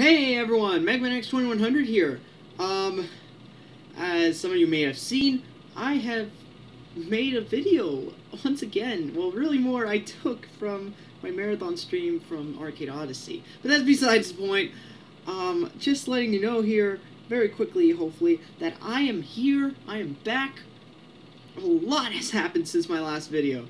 Hey everyone, Megaman X2100 here. Um, as some of you may have seen, I have made a video once again. Well, really more I took from my marathon stream from Arcade Odyssey. But that's besides the point. Um, just letting you know here, very quickly, hopefully, that I am here, I am back. A lot has happened since my last video.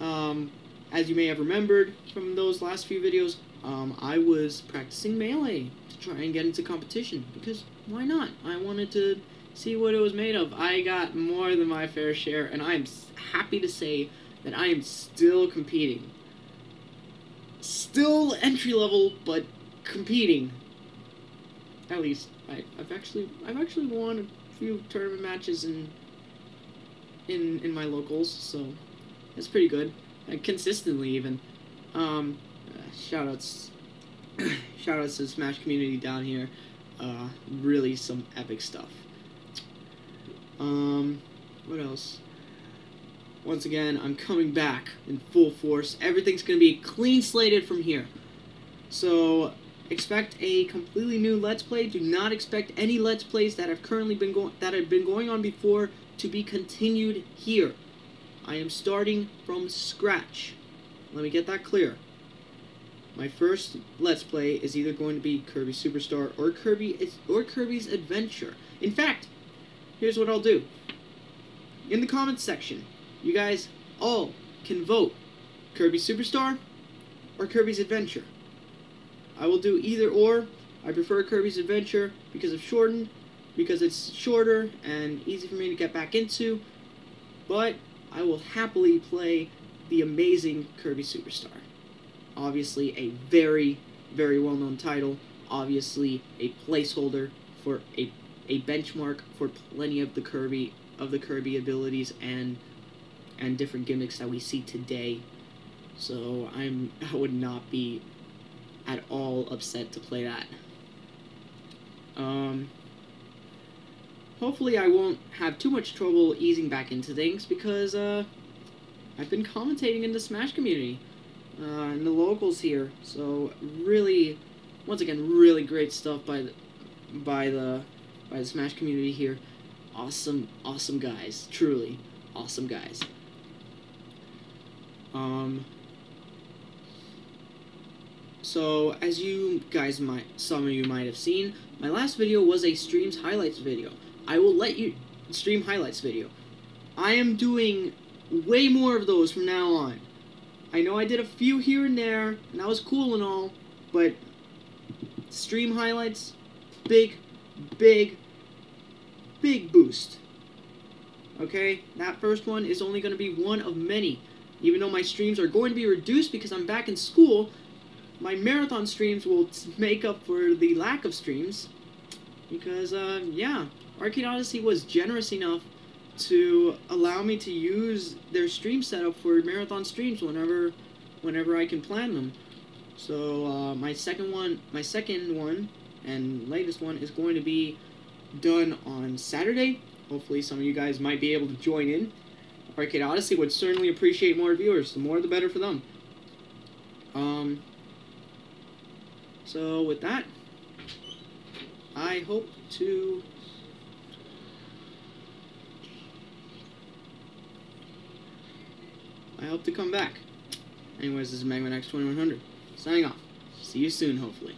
Um, as you may have remembered from those last few videos, um, I was practicing Melee to try and get into competition, because why not? I wanted to see what it was made of. I got more than my fair share, and I am happy to say that I am still competing. Still entry level, but competing. At least I, I've actually I've actually won a few tournament matches in in in my locals, so that's pretty good. And consistently even. Um, shoutouts, shoutouts to the Smash community down here. Uh, really some epic stuff. Um, what else? Once again, I'm coming back in full force. Everything's gonna be clean slated from here. So expect a completely new Let's Play. Do not expect any Let's Plays that have currently been going that have been going on before to be continued here. I am starting from scratch. Let me get that clear. My first Let's Play is either going to be Kirby Superstar or Kirby or Kirby's Adventure. In fact, here's what I'll do. In the comments section, you guys all can vote Kirby Superstar or Kirby's Adventure. I will do either or. I prefer Kirby's Adventure because of shortened, because it's shorter and easy for me to get back into, but I will happily play the amazing Kirby Superstar. Obviously, a very, very well known title. Obviously, a placeholder for a, a benchmark for plenty of the Kirby of the Kirby abilities and and different gimmicks that we see today. So I'm I would not be at all upset to play that. Um, hopefully I won't have too much trouble easing back into things because uh, I've been commentating in the Smash community, uh, in the locals here. So really, once again, really great stuff by the by the by the Smash community here. Awesome, awesome guys. Truly, awesome guys. Um. So, as you guys might, some of you might have seen, my last video was a streams highlights video. I will let you stream highlights video. I am doing way more of those from now on. I know I did a few here and there, and that was cool and all, but stream highlights, big, big, big boost. Okay, that first one is only going to be one of many. Even though my streams are going to be reduced because I'm back in school, my marathon streams will make up for the lack of streams. Because, uh, yeah, Arcade Odyssey was generous enough to allow me to use their stream setup for marathon streams whenever, whenever I can plan them. So, uh, my second one, my second one, and latest one is going to be done on Saturday. Hopefully some of you guys might be able to join in. Arcade Odyssey would certainly appreciate more viewers. The more the better for them. Um, so with that, I hope to I hope to come back. Anyways, this is Megaman X2100. Signing off. See you soon, hopefully.